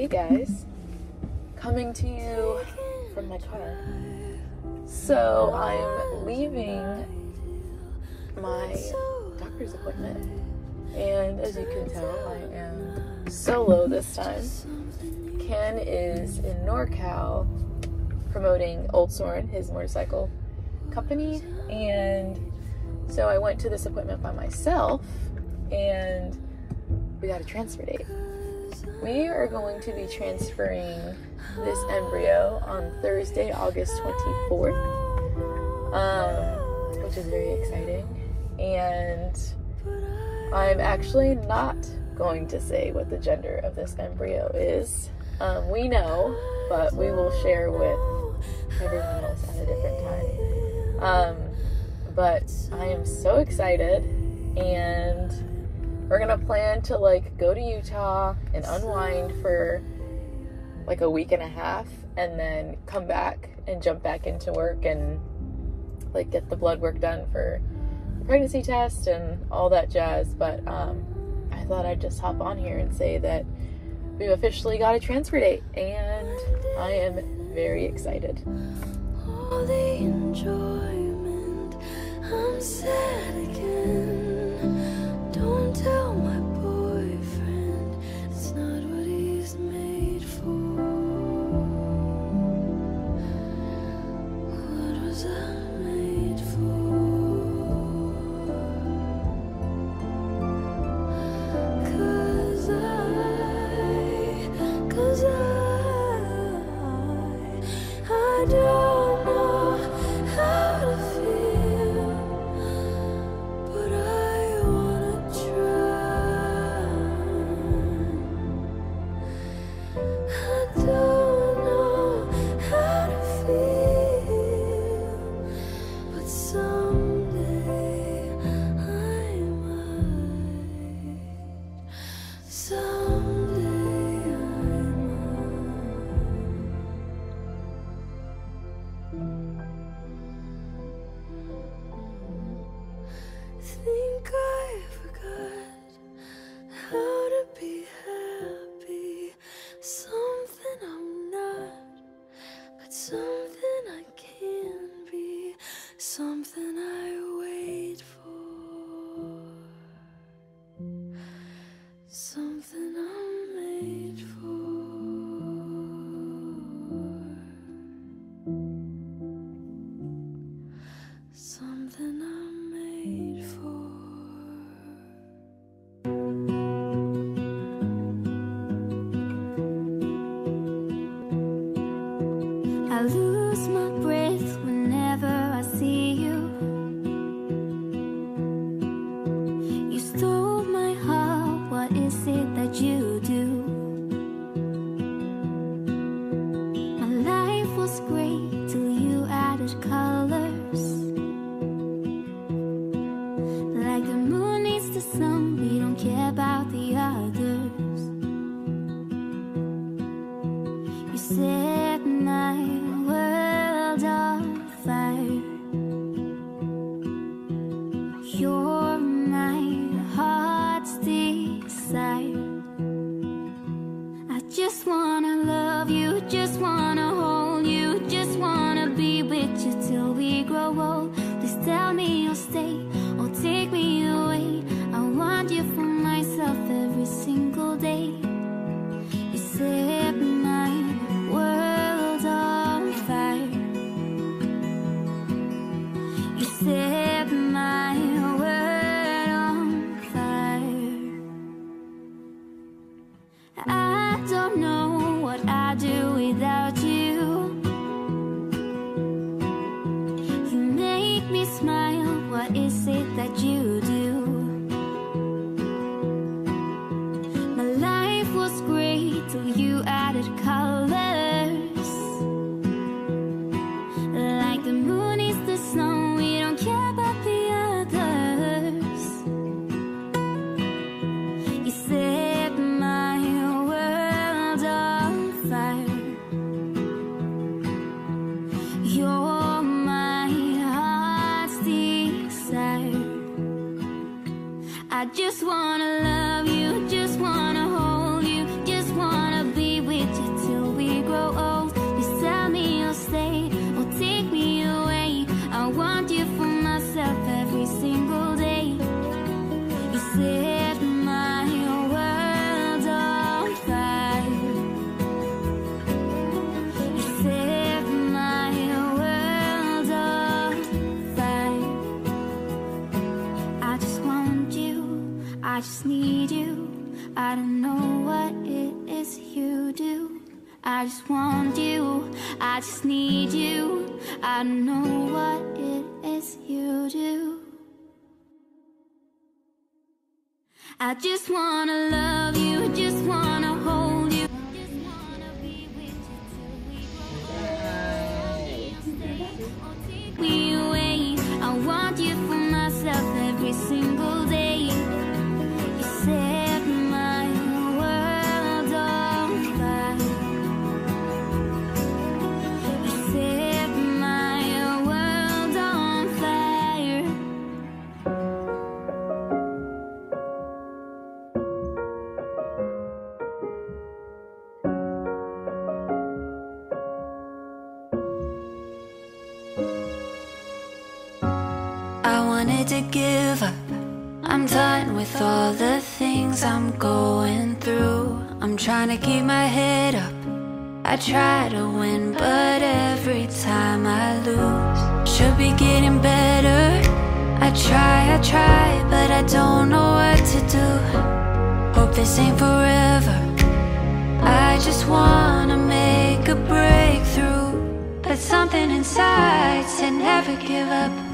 Hey guys, coming to you from my car. So I'm leaving my doctor's appointment, and as you can tell, I am solo this time. Ken is in NorCal promoting Old Soren, his motorcycle company, and so I went to this appointment by myself, and we got a transfer date. We are going to be transferring this embryo on Thursday, August 24th, um, which is very exciting. And I'm actually not going to say what the gender of this embryo is. Um, we know, but we will share with everyone else at a different time. Um, but I am so excited and we're gonna plan to like go to Utah and unwind for like a week and a half and then come back and jump back into work and like get the blood work done for the pregnancy test and all that jazz. But um, I thought I'd just hop on here and say that we've officially got a transfer date and I am very excited. all the enjoyment. I'm sad again. I'm smile. What is it that you just wanna love I just need you. I don't know what it is you do. I just want you, I just need you. I don't know what it is you do. I just wanna love you, I just wanna hold to give up. I'm done with all the things I'm going through. I'm trying to keep my head up. I try to win, but every time I lose, should be getting better. I try, I try, but I don't know what to do. Hope this ain't forever. I just wanna make a breakthrough. But something inside said never give up.